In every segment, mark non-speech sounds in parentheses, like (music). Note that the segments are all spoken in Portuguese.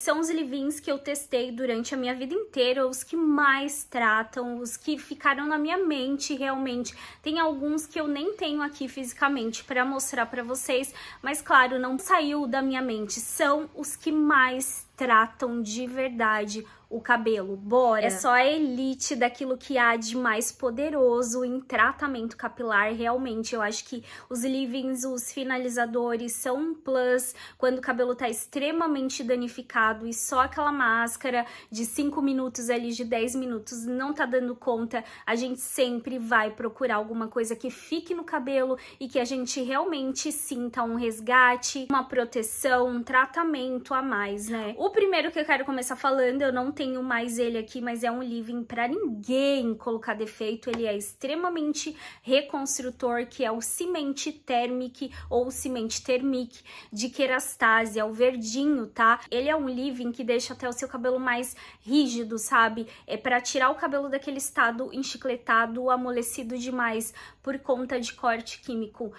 São os leave-ins que eu testei durante a minha vida inteira, os que mais tratam, os que ficaram na minha mente realmente. Tem alguns que eu nem tenho aqui fisicamente para mostrar para vocês, mas claro, não saiu da minha mente. São os que mais tratam de verdade o cabelo. Bora! É só a elite daquilo que há de mais poderoso em tratamento capilar. Realmente, eu acho que os leave-ins, os finalizadores são um plus quando o cabelo tá extremamente danificado e só aquela máscara de 5 minutos ali, de 10 minutos, não tá dando conta. A gente sempre vai procurar alguma coisa que fique no cabelo e que a gente realmente sinta um resgate, uma proteção, um tratamento a mais, né? O primeiro que eu quero começar falando, eu não tenho mais ele aqui, mas é um living para ninguém colocar defeito. Ele é extremamente reconstrutor, que é o Cimente Thermic ou Cimente Thermic de Kerastase, é o verdinho, tá? Ele é um living que deixa até o seu cabelo mais rígido, sabe? É para tirar o cabelo daquele estado enchicletado, amolecido demais por conta de corte químico.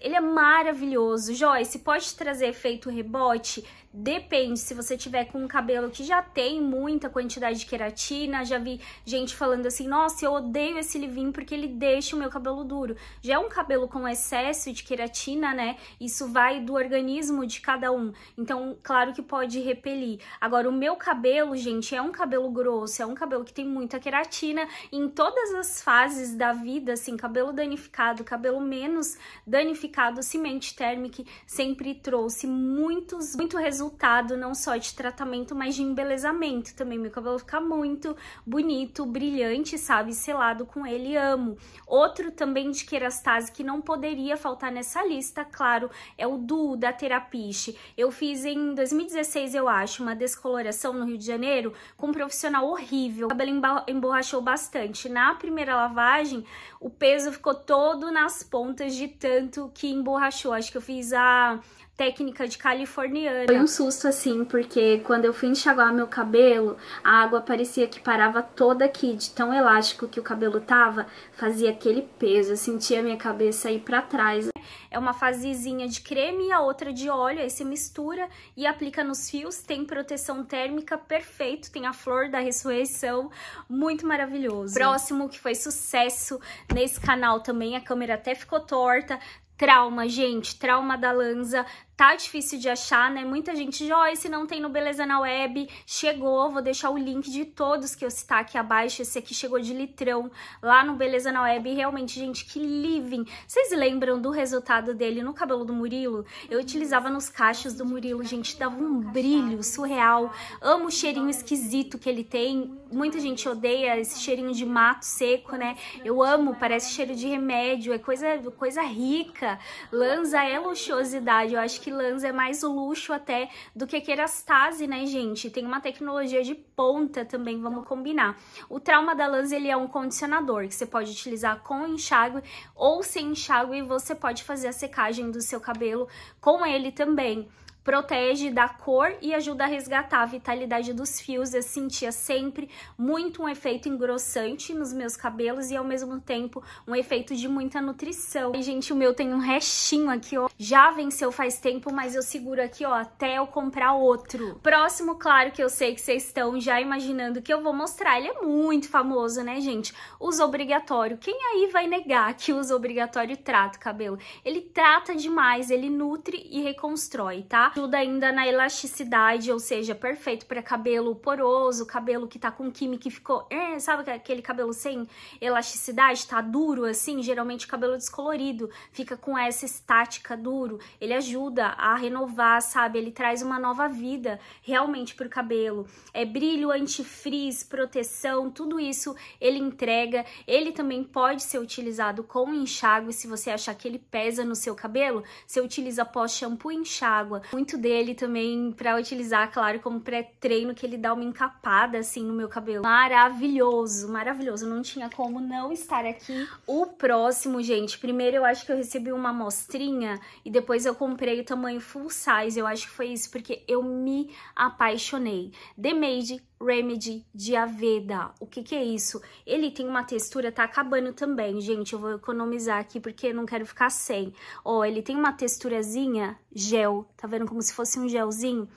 Ele é maravilhoso. Joyce, pode trazer efeito rebote? Depende, se você tiver com um cabelo que já tem muita quantidade de queratina, já vi gente falando assim, nossa, eu odeio esse livinho porque ele deixa o meu cabelo duro. Já é um cabelo com excesso de queratina, né? Isso vai do organismo de cada um. Então, claro que pode repelir. Agora, o meu cabelo, gente, é um cabelo grosso, é um cabelo que tem muita queratina em todas as fases da vida, assim, cabelo danificado, cabelo menos danificado, Cimente Thermic sempre trouxe muitos, muito resultado resultado não só de tratamento, mas de embelezamento também. Meu cabelo fica muito bonito, brilhante, sabe? Selado com ele, amo. Outro também de kerastase que não poderia faltar nessa lista, claro, é o do da Terapiche. Eu fiz em 2016, eu acho, uma descoloração no Rio de Janeiro com um profissional horrível. O cabelo emborrachou bastante. Na primeira lavagem, o peso ficou todo nas pontas de tanto que emborrachou. Acho que eu fiz a técnica de californiana. Foi um susto assim, porque quando eu fui enxaguar meu cabelo, a água parecia que parava toda aqui, de tão elástico que o cabelo tava, fazia aquele peso, eu sentia minha cabeça ir para trás. É uma fasezinha de creme e a outra de óleo, aí você mistura e aplica nos fios, tem proteção térmica perfeito, tem a flor da ressurreição, muito maravilhoso. Próximo que foi sucesso nesse canal também, a câmera até ficou torta, Trauma, gente, trauma da Lanza, tá difícil de achar, né? Muita gente, Joyce, não tem no Beleza na Web, chegou, vou deixar o link de todos que eu citar aqui abaixo, esse aqui chegou de litrão, lá no Beleza na Web, realmente, gente, que living! Vocês lembram do resultado dele no cabelo do Murilo? Eu utilizava nos cachos do Murilo, gente, dava um brilho surreal, amo o cheirinho esquisito que ele tem, muita gente odeia esse cheirinho de mato seco, né? Eu amo, parece cheiro de remédio, é coisa, coisa rica, Lanza é luxuosidade, eu acho que que é mais luxo até do que Kerastase, né, gente? Tem uma tecnologia de ponta também, vamos combinar. O Trauma da Lanza, ele é um condicionador que você pode utilizar com enxágue ou sem enxágue e você pode fazer a secagem do seu cabelo com ele também protege da cor e ajuda a resgatar a vitalidade dos fios. Eu sentia sempre muito um efeito engrossante nos meus cabelos e ao mesmo tempo um efeito de muita nutrição. E, gente, o meu tem um restinho aqui, ó. Já venceu faz tempo, mas eu seguro aqui, ó, até eu comprar outro. Próximo, claro que eu sei que vocês estão já imaginando que eu vou mostrar. Ele é muito famoso, né, gente? Uso obrigatório. Quem aí vai negar que uso obrigatório trata o cabelo? Ele trata demais, ele nutre e reconstrói, tá? Ajuda ainda na elasticidade, ou seja, perfeito para cabelo poroso, cabelo que tá com química que ficou, é, sabe aquele cabelo sem elasticidade, tá duro assim, geralmente cabelo descolorido, fica com essa estática duro. Ele ajuda a renovar, sabe? Ele traz uma nova vida realmente pro cabelo. É brilho, antifrizz, proteção, tudo isso ele entrega. Ele também pode ser utilizado com enxágue, se você achar que ele pesa no seu cabelo, você utiliza pós shampoo enxágua muito dele também para utilizar, claro, como pré-treino, que ele dá uma encapada assim no meu cabelo. Maravilhoso, maravilhoso. Não tinha como não estar aqui. O próximo, gente, primeiro eu acho que eu recebi uma amostrinha e depois eu comprei o tamanho full size. Eu acho que foi isso, porque eu me apaixonei. The Made Remedy de Aveda. O que que é isso? Ele tem uma textura, tá acabando também, gente. Eu vou economizar aqui porque não quero ficar sem. Ó, ele tem uma texturazinha gel, tá vendo como se fosse um gelzinho?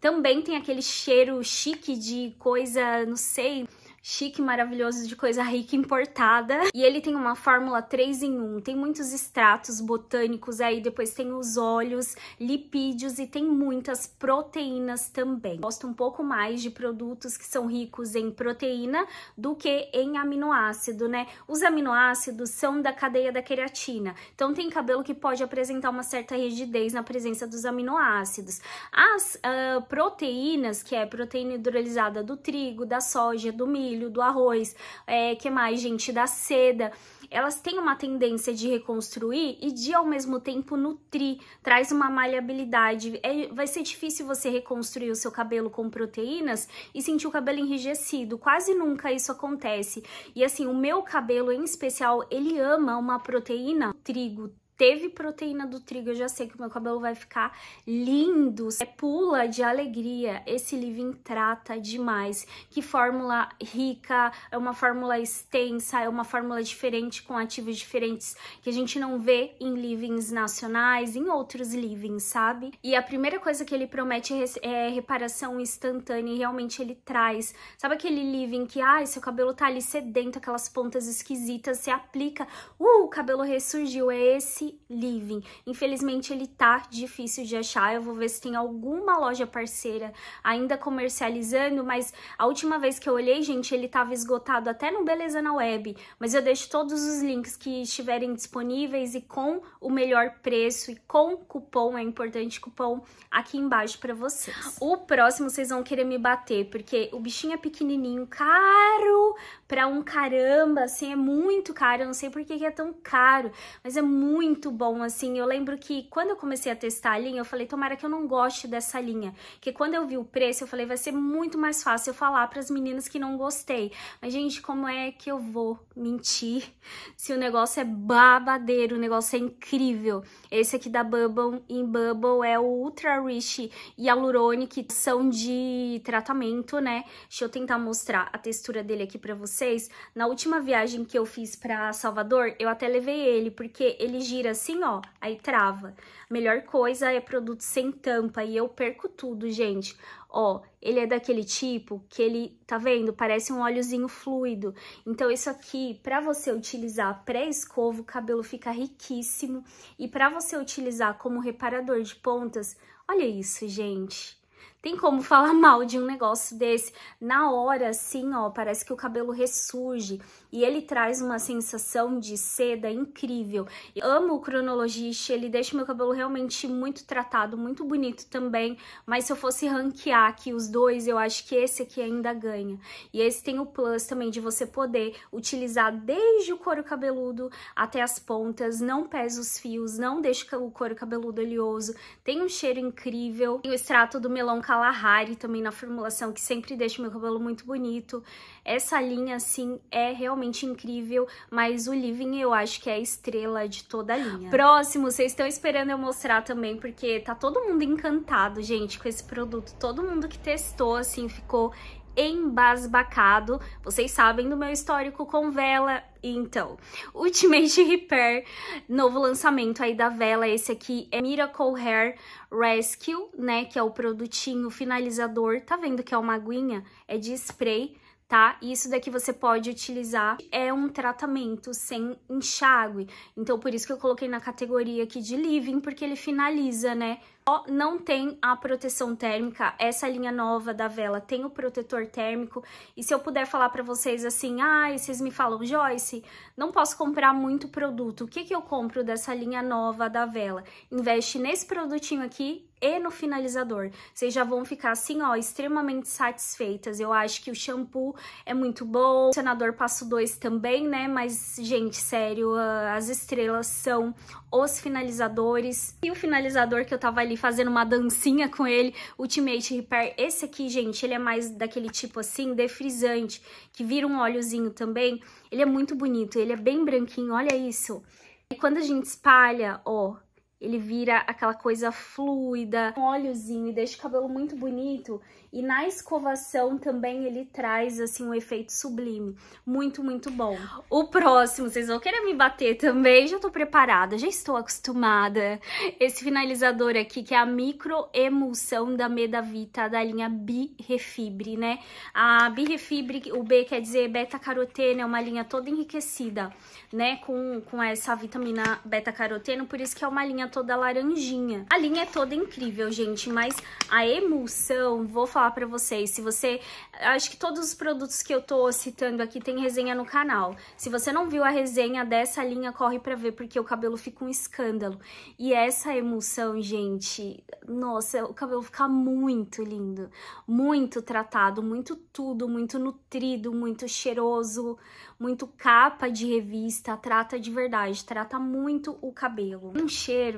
Também tem aquele cheiro chique de coisa, não sei, chique, maravilhoso de coisa rica importada. E ele tem uma fórmula 3 em 1. Tem muitos extratos botânicos aí, depois tem os óleos, lipídios e tem muitas proteínas também. Gosto um pouco mais de produtos que são ricos em proteína do que em aminoácido, né? Os aminoácidos são da cadeia da queratina. Então tem cabelo que pode apresentar uma certa rigidez na presença dos aminoácidos. As uh, proteínas, que é proteína hidrolisada do trigo, da soja, do milho, milho, do arroz, é, que mais, gente, da seda elas têm uma tendência de reconstruir e de ao mesmo tempo nutrir, traz uma maleabilidade. É, vai ser difícil você reconstruir o seu cabelo com proteínas e sentir o cabelo enrijecido. Quase nunca isso acontece. E assim, o meu cabelo em especial, ele ama uma proteína trigo teve proteína do trigo, eu já sei que o meu cabelo vai ficar lindo. É pula de alegria. Esse living trata demais. Que fórmula rica, é uma fórmula extensa, é uma fórmula diferente com ativos diferentes que a gente não vê em livings nacionais, em outros livings, sabe? E a primeira coisa que ele promete é reparação instantânea e realmente ele traz. Sabe aquele living que, ai, ah, seu cabelo tá ali sedento, aquelas pontas esquisitas, você aplica, uh, o cabelo ressurgiu. É esse Living. Infelizmente ele tá difícil de achar. Eu vou ver se tem alguma loja parceira ainda comercializando, mas a última vez que eu olhei, gente, ele tava esgotado até no Beleza na Web. Mas eu deixo todos os links que estiverem disponíveis e com o melhor preço e com cupom, é importante cupom, aqui embaixo para vocês. O próximo vocês vão querer me bater, porque o bichinho é pequenininho, caro pra um caramba, assim, é muito caro. Eu não sei por que é tão caro, mas é muito muito bom, assim. Eu lembro que quando eu comecei a testar a linha, eu falei, tomara que eu não goste dessa linha. Que quando eu vi o preço, eu falei, vai ser muito mais fácil eu falar para as meninas que não gostei. Mas, gente, como é que eu vou mentir (laughs) se o negócio é babadeiro, o negócio é incrível? Esse aqui da Bubble em Bubble é o Ultra Rich Hyaluronic, que são de tratamento, né? Deixa eu tentar mostrar a textura dele aqui para vocês. Na última viagem que eu fiz para Salvador, eu até levei ele, porque ele gira vira assim, ó, aí trava. Melhor coisa é produto sem tampa e eu perco tudo, gente. Ó, ele é daquele tipo que ele, tá vendo? Parece um óleozinho fluido. Então, isso aqui, pra você utilizar pré-escova, o cabelo fica riquíssimo. E pra você utilizar como reparador de pontas, olha isso, gente. Tem como falar (laughs) mal de um negócio desse? Na hora, assim, ó, parece que o cabelo ressurge e ele traz uma sensação de seda incrível. Eu amo o Chronologist, ele deixa meu cabelo realmente muito tratado, muito bonito também, mas se eu fosse ranquear aqui os dois, eu acho que esse aqui ainda ganha. E esse tem o plus também de você poder utilizar desde o couro cabeludo até as pontas, não pesa os fios, não deixa o couro cabeludo oleoso, tem um cheiro incrível. E o extrato do melão Kalahari também na formulação, que sempre deixa o meu cabelo muito bonito. Essa linha, assim, é realmente incrível, mas o Living eu acho que é a estrela de toda a linha. Próximo, vocês estão esperando eu mostrar também, porque tá todo mundo encantado, gente, com esse produto. Todo mundo que testou, assim, ficou embasbacado. Vocês sabem do meu histórico com vela. Então, (laughs) Ultimate Repair, novo lançamento aí da vela. Esse aqui é Miracle Hair Rescue, né? Que é o produtinho finalizador. Tá vendo que é uma aguinha? É de spray tá? E isso daqui você pode utilizar, é um tratamento sem enxágue. Então, por isso que eu coloquei na categoria aqui de living, porque ele finaliza, né? Não tem a proteção térmica, essa linha nova da vela tem o protetor térmico, e se eu puder falar para vocês assim, ah, vocês me falam, Joyce, não posso comprar muito produto, o que que eu compro dessa linha nova da vela? Investe nesse produtinho aqui e no finalizador. Vocês já vão ficar assim, ó, extremamente satisfeitas. Eu acho que o shampoo é muito bom, o senador passo 2 também, né? Mas, gente, sério, as estrelas são os finalizadores. E o finalizador que eu tava ali fazendo uma dancinha com ele, Ultimate Repair. Esse aqui, gente, ele é mais daquele tipo assim, defrisante, que vira um óleozinho também. Ele é muito bonito, ele é bem branquinho, olha isso. E quando a gente espalha, ó, ele vira aquela coisa fluida, um óleozinho e deixa o cabelo muito bonito. E na escovação também ele traz, assim, um efeito sublime. Muito, muito bom. O próximo, vocês vão querer me bater também, já tô preparada, já estou acostumada. Esse finalizador aqui, que é a micro emulsão da Medavita, da linha Birefibre, né? A Birefibre, o B quer dizer beta-caroteno, é uma linha toda enriquecida, né? Com, com essa vitamina beta-caroteno, por isso que é uma linha toda laranjinha. A linha é toda incrível, gente, mas a emulsão, vou falar pra vocês, se você... Acho que todos os produtos que eu tô citando aqui tem resenha no canal. Se você não viu a resenha dessa linha, corre pra ver, porque o cabelo fica um escândalo. E essa emulsão, gente, nossa, o cabelo fica muito lindo. Muito tratado, muito tudo, muito nutrido, muito cheiroso, muito capa de revista, trata de verdade, trata muito o cabelo. Um cheiro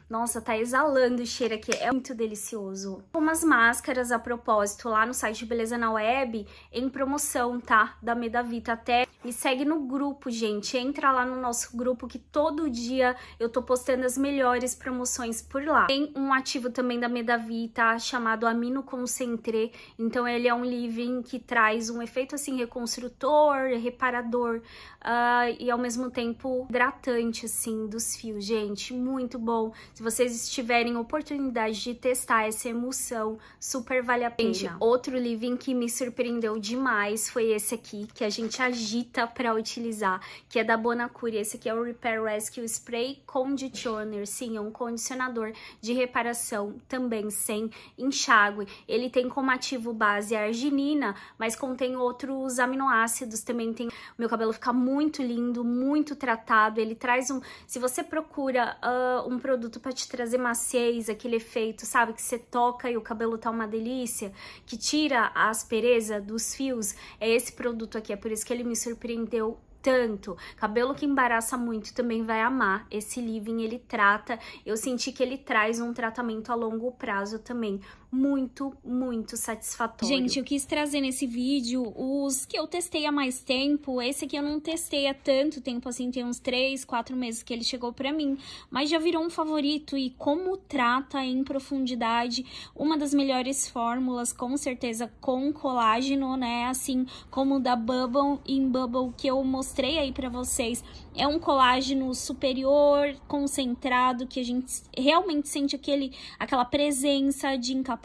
nossa, tá exalando o cheiro aqui, é muito delicioso. Umas máscaras a propósito lá no site Beleza na Web, em promoção, tá? Da Medavita. Até me segue no grupo, gente. Entra lá no nosso grupo que todo dia eu tô postando as melhores promoções por lá. Tem um ativo também da Medavita chamado Amino Concentré. Então ele é um living que traz um efeito assim reconstrutor, reparador uh, e ao mesmo tempo hidratante assim dos fios, gente. Muito bom. Vocês tiverem oportunidade de testar essa emulsão, super vale a pena. Gente, outro living que me surpreendeu demais foi esse aqui, que a gente agita para utilizar, que é da Bonacure. Esse aqui é o Repair Rescue Spray Conditioner. Sim, é um condicionador de reparação, também sem enxágue. Ele tem como ativo base a arginina, mas contém outros aminoácidos. Também tem... Meu cabelo fica muito lindo, muito tratado. Ele traz um... Se você procura uh, um produto para te trazer maciez, aquele efeito, sabe? Que você toca e o cabelo tá uma delícia, que tira a aspereza dos fios, é esse produto aqui. É por isso que ele me surpreendeu tanto. Cabelo que embaraça muito também vai amar. Esse living ele trata, eu senti que ele traz um tratamento a longo prazo também muito, muito satisfatório. Gente, eu quis trazer nesse vídeo os que eu testei há mais tempo. Esse aqui eu não testei há tanto tempo, assim, tem uns 3, 4 meses que ele chegou pra mim. Mas já virou um favorito e como trata em profundidade, uma das melhores fórmulas, com certeza, com colágeno, né? Assim como o da Bubble in Bubble que eu mostrei aí pra vocês. É um colágeno superior, concentrado, que a gente realmente sente aquele, aquela presença de encapamento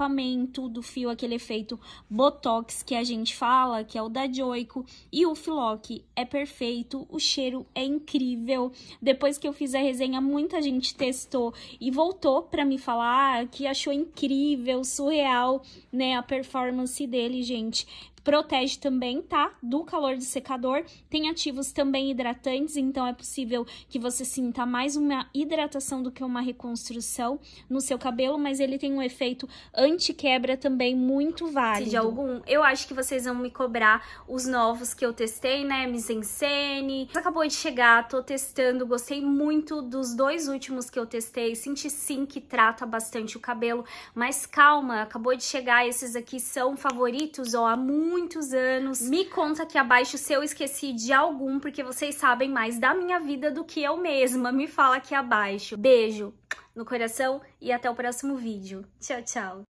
do fio, aquele efeito Botox que a gente fala, que é o da Joico. E o Filoc é perfeito, o cheiro é incrível. Depois que eu fiz a resenha, muita gente testou e voltou para me falar que achou incrível, surreal, né, a performance dele, gente protege também, tá? Do calor do secador. Tem ativos também hidratantes, então é possível que você sinta mais uma hidratação do que uma reconstrução no seu cabelo, mas ele tem um efeito anti-quebra também muito válido. De algum, eu acho que vocês vão me cobrar os novos que eu testei, né? Mise-en-scène. Acabou de chegar, tô testando, gostei muito dos dois últimos que eu testei. Senti sim que trata bastante o cabelo, mas calma, acabou de chegar, esses aqui são favoritos, ó, há muito muitos anos. Me conta aqui abaixo se eu esqueci de algum, porque vocês sabem mais da minha vida do que eu mesma. Me fala aqui abaixo. Beijo no coração e até o próximo vídeo. Tchau, tchau!